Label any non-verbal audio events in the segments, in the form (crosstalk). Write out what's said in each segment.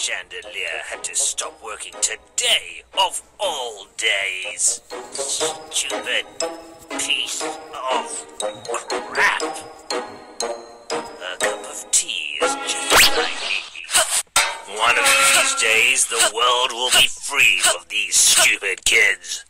chandelier had to stop working today, of all days. Stupid piece of crap. A cup of tea is just need. One of these days, the world will be free of these stupid kids.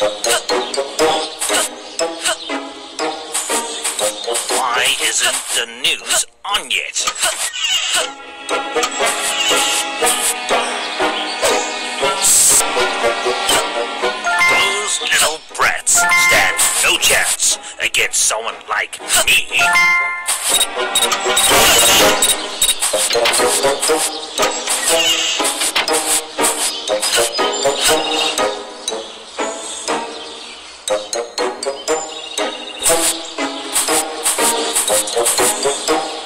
Why isn't the news on yet? Those little brats stand no chance against someone like me. Tum, tum.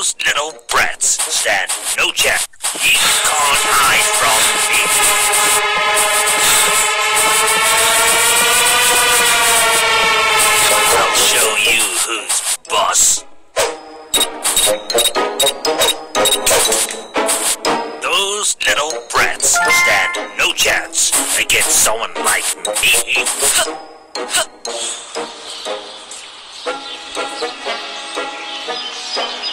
Those little brats stand no chance. You can't hide from me. I'll show you who's boss. Those little brats stand no chance against someone like me. (laughs)